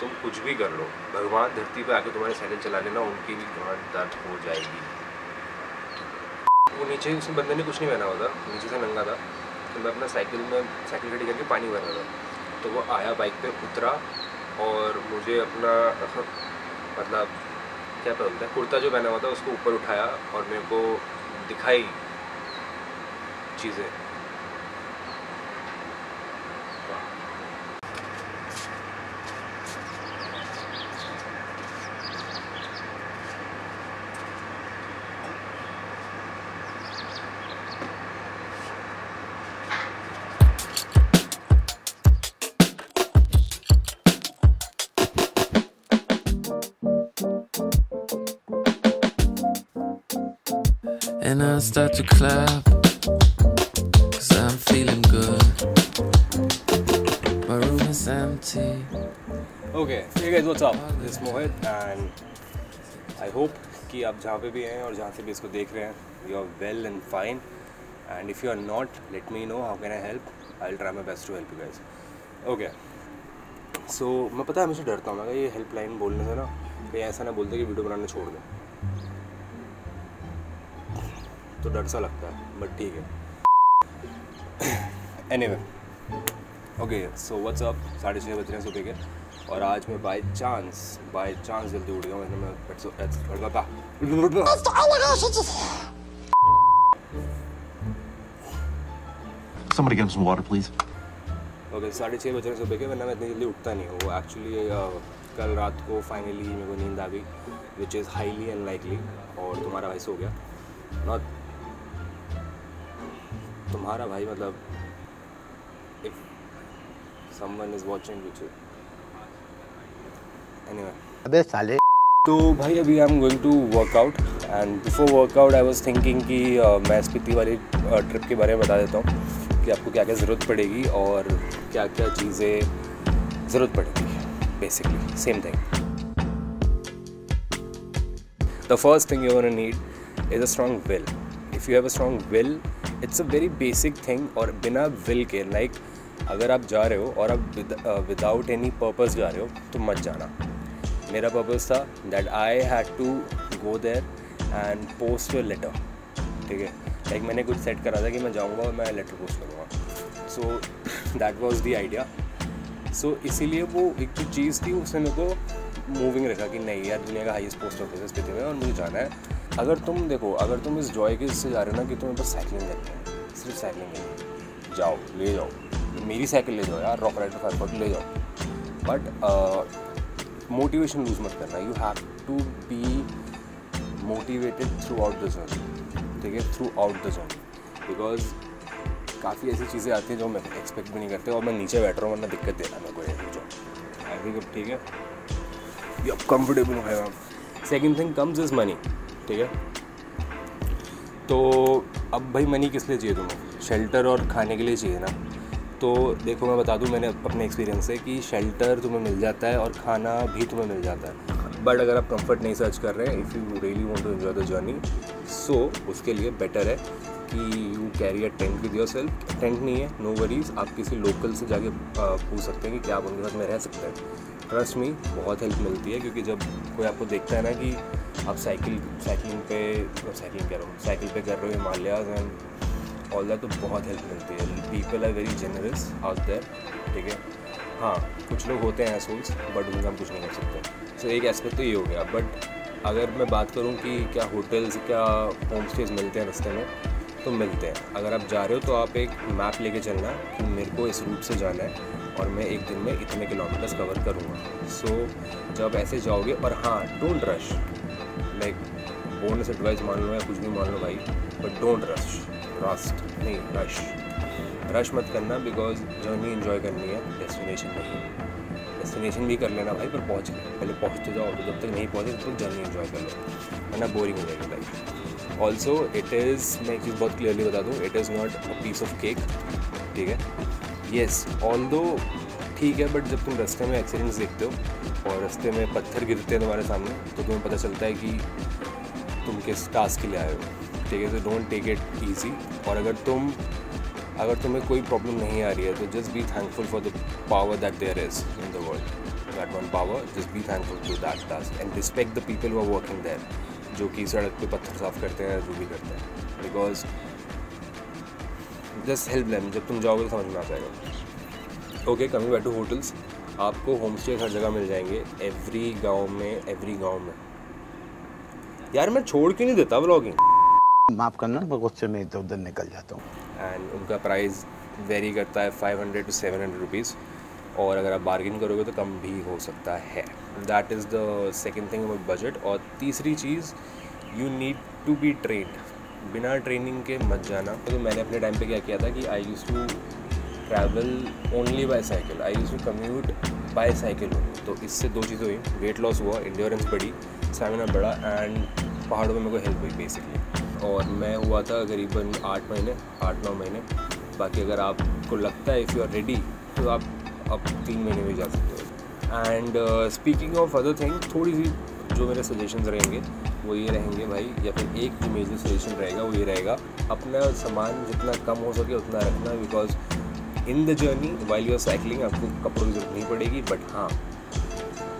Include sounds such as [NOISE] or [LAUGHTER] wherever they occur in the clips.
तुम कुछ भी कर लो। भगवान धरती पे आके तुम्हारे साइकिल चला लेना, उनकी भी घाट दर्द हो जाएगी। वो नीचे उस बंदे ने कुछ नहीं पहना होता नीचे से नंगा था। तो मैं अपना साइकिल में, साइकिल खड़ी करके पानी भर रहा था। तो वो आया बाइक पे, उतरा और मुझे अपना [LAUGHS] मतलब क्या बोलते हैं, कुर्ता जो पहना हुआ था, उसको ऊपर उठाया और मेरे को दिखाई चीज़ें। Start to clap. Cause I'm feeling good. My room is empty. Okay hey guys, what's up? This is Mohit and I hope कि आप जहाँ पे भी हैं और जहाँ से भी इसको देख रहे हैं you are well and fine and if you are not let me know how can I help I will try my best to help you guys okay so मैं पता है, हमेशा डरता हूँ मैं ये हेल्पलाइन बोलने से ना, कहीं ऐसा ना बोलते कि वीडियो बनाने छोड़ दें। तो डर सा लगता है बट ठीक है। Anyway okay so what's up साढ़े छः बज रहे हैं सुबह के और आज मैं बाय चांस बाय चांस जल्दी उठ गया मैंने मैं but Somebody get him some water, please. Okay साढ़े छः बज रहे हैं सुबह के वरना मैं इतनी जल्दी उठता नहीं हूँ। वो एक्चुअली कल रात को फाइनली मेरे को नींद आ गई विच इज़ हाईली अनलाइकली और तुम्हारा भाई सो गया। नॉट तुम्हारा भाई मतलब if someone is watching which anyway अबे साले। तो भाई अभी I am going to workout and before workout I was thinking कि uh, मैं स्पीति वाली ट्रिप के बारे में बता देता हूँ कि आपको क्या क्या ज़रूरत पड़ेगी और क्या क्या चीज़ें ज़रूरत पड़ेगी basically same thing the first thing you need is a strong will if you have a strong will it's a very basic thing और बिना विल के लाइक अगर आप जा रहे हो और आप विदाउट एनी पर्पस जा रहे हो तो मत जाना। मेरा पर्पज़ था that I had to go there and post your letter ठीक है? लाइक मैंने कुछ सेट करा था कि मैं जाऊँगा और मैं लेटर पोस्ट करूँगा। So that was the idea so इसीलिए वो एक जो चीज़ थी, उसने मेरे को मूविंग रखा कि नहीं यार, दुनिया का हाईएस्ट पोस्ट ऑफ़िस स्थिति में और मुझे जाना है। अगर तुम देखो, अगर तुम इस जॉय के इससे जा रहे हो ना कि तुम्हें बस साइकिलिंग करनी है, सिर्फ़ साइकिलिंग करनी जाओ, ले जाओ। मेरी साइकिल ले जाओ यार रॉक राइडर फाइव फोर्टी ले जाओ। बट मोटिवेशन लूज मत करना। You have to be motivated throughout the journey ठीक है? Throughout the journey because काफ़ी ऐसी चीज़ें आती हैं जो मैं एक्सपेक्ट भी नहीं करते और मैं नीचे बैठ रहा हूँ, वरना दिक्कत दे रहा है मेरे को जो आई थिंक अब ठीक है। ये अब कम्फर्टेबल है second thing comes is money ठीक है? तो अब भाई मनी किस लिए चाहिए तुम्हें? शेल्टर और खाने के लिए चाहिए ना? तो देखो, मैं बता दूँ मैंने अपने एक्सपीरियंस से कि शेल्टर तुम्हें मिल जाता है और खाना भी तुम्हें मिल जाता है। बट अगर आप कंफर्ट नहीं सर्च कर रहे हैं if you really want to enjoy the journey so उसके लिए बेटर है कि you carry a tent with yourself tent नहीं है नो वरीज आप किसी लोकल से जाके पूछ सकते हैं कि क्या आप उनके साथ में रह सकते हैं। ट्रस्ट मी बहुत हेल्प मिलती है, क्योंकि जब कोई आपको देखता है ना कि आप साइकिल साइकिलिंग पे साइकिलिंग कह रहा हूँ साइकिल पे कर रहे हो हिमालयाज एंड ऑल दैट तो बहुत हेल्प मिलती है। People are very generous out there ठीक है? हाँ कुछ लोग होते हैं एसोल्स बट उनका हम कुछ नहीं कर सकते। सो so, एक एस्पेक्ट तो ये हो गया। बट अगर मैं बात करूँ कि क्या होटल्स क्या होम स्टेज मिलते हैं रास्ते में तो मिलते हैं। अगर आप जा रहे हो तो आप एक मैप लेके चलना कि मेरे को इस रूट से जाना है और मैं एक दिन में इतने किलोमीटर्स कवर करूँगा। सो so, जब ऐसे जाओगे और हाँ don't rush like bonus advice मान लो या कुछ भी मान लो भाई बट डोंट रश रस्ट नहीं रश रश मत करना बिकॉज़ जर्नी इन्जॉय करनी है डेस्टिनेशन नहीं डेस्टिनेशन भी कर लेना भाई, पर पहुँच गए पहले पहुँचते जाओ तो जब तक नहीं पहुँचे, तब तक जर्नी इन्जॉय कर लो। वरना बोरिंग हो जाएगी लाइफ ऑल्सो इट इज़ मैं एक चीज़ बहुत क्लियरली बता दूँ it is not a piece of cake ठीक है? येस ऑल दो ठीक है बट जब तुम रास्ते में एक्सीडेंट्स देखते हो और रास्ते में पत्थर गिरते हैं तुम्हारे सामने तो तुम्हें पता चलता है कि तुम किस टास्क के लिए आए हो। ठीक है तो डोंट टेक इट ईजी और अगर तुम, अगर तुम्हें कोई प्रॉब्लम नहीं आ रही है तो just be thankful for the power that there is in the world that one power just be thankful to that task and respect the people who are working there, जो कि सड़क पे पत्थर साफ़ करते हैं, जो भी करते हैं। बिकॉज़ जस्ट हेल्प देम जब तुम जाओगे तो समझ में आ जाएगा। Okay coming back to hotels आपको होम स्टे हर जगह मिल जाएँगे एवरी गाँव में एवरी गाँव में। यार मैं छोड़ के नहीं देता ब्लॉगिंग माफ़ करना मैं गुस्से में इधर उधर निकल जाता हूँ। एंड उनका प्राइस वेरी करता है 500 टू 700 रुपीज़ और अगर आप बार्गिन करोगे तो कम भी हो सकता है। That is the second thing about budget और तीसरी चीज़ you need to be trained बिना ट्रेनिंग के मत जाना। तो मैंने अपने टाइम पे क्या किया था कि I use to travel only by cycle I use to commute by cycle तो इससे दो चीज़ें हुई। वेट लॉस हुआ इंड्योरेंस बढ़ी स्टेमिना बढ़ा एंड पहाड़ों में मेरे को हेल्प हुई बेसिकली और मैं हुआ था करीबन आठ महीने, आठ नौ महीने। बाकी अगर आपको लगता है इफ़ यू आर रेडी तो आप अब तीन महीने में जा सकते हो। And speaking of other thing थोड़ी सी जो मेरे सजेशंस रहेंगे, वो ये रहेंगे भाई, या फिर एक मेजर सजेशन रहेगा, वो ये रहेगा, अपना सामान जितना कम हो सके उतना रखना because in the journey while your cycling आपको कपड़ों की ज़रूरत नहीं पड़ेगी बट हाँ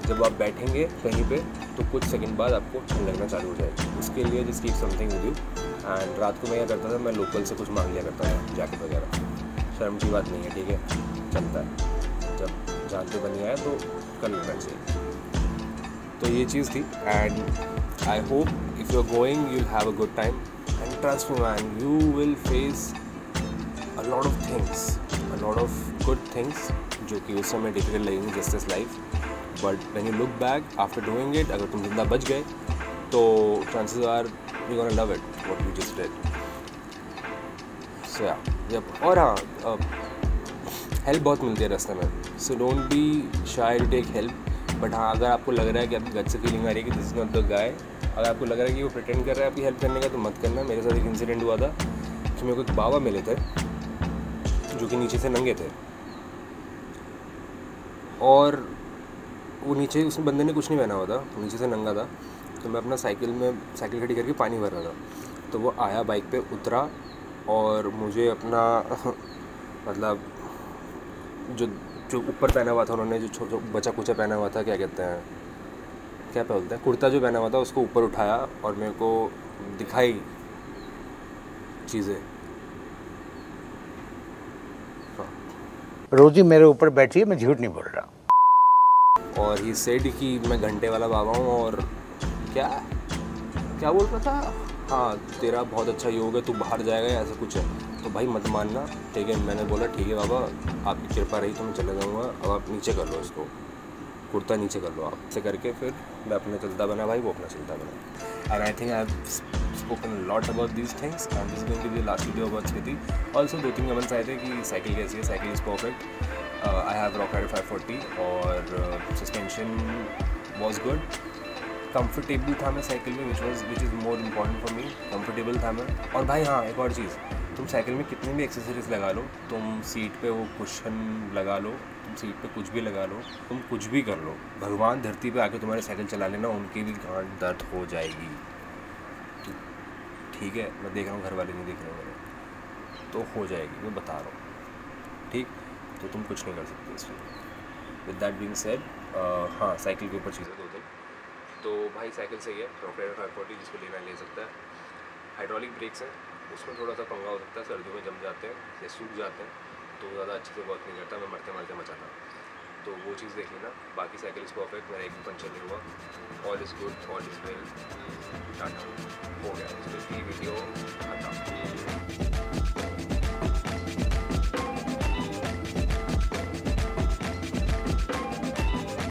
जब आप बैठेंगे कहीं पे तो कुछ सेकंड बाद आपको ठंड लगना चालू हो जाएगी। उसके लिए जिस keep something with you and रात को मैं यह करता था, मैं लोकल से कुछ मांग लिया करता था जैकेट वगैरह। शर्म की बात नहीं है, ठीक है? चलता है। जब जानते बन गया तो कर लेना चाहिए। तो ये चीज़ थी। And I hope if you are going you have a good time and trust and you will face a lot of things lot of good things जो कि उस समय डिफ़िकल्ट लगेंगे just this life but when you look back after doing it अगर तुम ज़िंदा बच गए तो chances are you gonna love it what you just did so या यप और हाँ हेल्प बहुत मिलती है रास्ते में. So don't be to take help but हाँ अगर आपको लग रहा है कि आपकी गट से फीलिंग आ रही है कि this is not the guy अगर आपको लग रहा है कि वो प्रिटेंड कर रहा है आपकी हेल्प करने का तो मत करना. मेरे साथ एक इंसिडेंट हुआ था कि मेरे को एक बाबा मिले थे. जो कि नीचे से नंगे थे। और वो नीचे, उस बंदे ने कुछ नहीं पहना हुआ था। नीचे से नंगा था। तो मैं अपना साइकिल में, साइकिल खड़ी करके पानी भर रहा था। तो वो आया बाइक पे, उतरा और मुझे अपना [LAUGHS] मतलब जो जो ऊपर पहना हुआ था उन्होंने, जो छोटा बचा कुचा पहना हुआ था, क्या कहते हैं, क्या बोलते हैं, कुर्ता जो पहना हुआ था, उसको ऊपर उठाया और मेरे को दिखाई चीज़ें। रोजी मेरे ऊपर बैठी है, मैं झूठ नहीं बोल रहा। और ही सेड कि मैं घंटे वाला बाबा हूँ और क्या क्या बोल रहा था? हाँ तेरा बहुत अच्छा योग है, तू बाहर जाएगा ऐसा कुछ है? तो भाई मत मानना, ठीक है? मैंने बोला, ठीक है बाबा, आपकी कृपा रही तो मैं चले जाऊँगा। अब आप नीचे कर लो इसको। कुर्ता नीचे कर लो आप, ऐसे करके फिर मैं अपना चलता बना, भाई वो अपना चलता बना। And I think I spoken lot about these things and this going to be last video about Smriti also दो तीन कमेंट्स आए थे कि साइकिल कैसी है? Cycle is perfect I have rock rider five forty और सस्पेंशन वॉज़ गुड कंफर्टेबल था मैं साइकिल में which was which is more important for me comfortable था मैं। और भाई हाँ एक और चीज़। तुम साइकिल में कितनी भी एक्सेसरीज लगा लो, तुम सीट पे वो कुशन लगा लो, तुम सीट पे कुछ भी लगा लो, तुम कुछ भी कर लो, भगवान धरती पे आके तुम्हारे साइकिल चला लेना, उनकी भी गांठ दर्द हो जाएगी। ठीक है? मैं देख रहा हूँ, घर वाले नहीं देख रहे मेरे। तो हो जाएगी, मैं बता रहा हूँ। ठीक? तो तुम कुछ नहीं कर सकते इसमें। विद दैट बीइंग सेड हाँ साइकिल के ऊपर चीज़ें दो दिन। तो भाई, साइकिल सही है रॉकेट फाइव फोर्टी जिसको लेना ले सकता है। हाइड्रोलिक ब्रेक्स हैं। उसमें थोड़ा सा पंगा हो सकता है, सर्दियों में जम जाते हैं या सूख जाते हैं तो ज़्यादा अच्छे से वर्क नहीं करता, मैं मरते मरते मचाता तो वो चीज़ देख लेना। बाकी साइकिल इज़ परफेक्ट मेरा एक पंचर नहीं हुआ। All is good all is well ta ta हो गया। इसमें वीडियो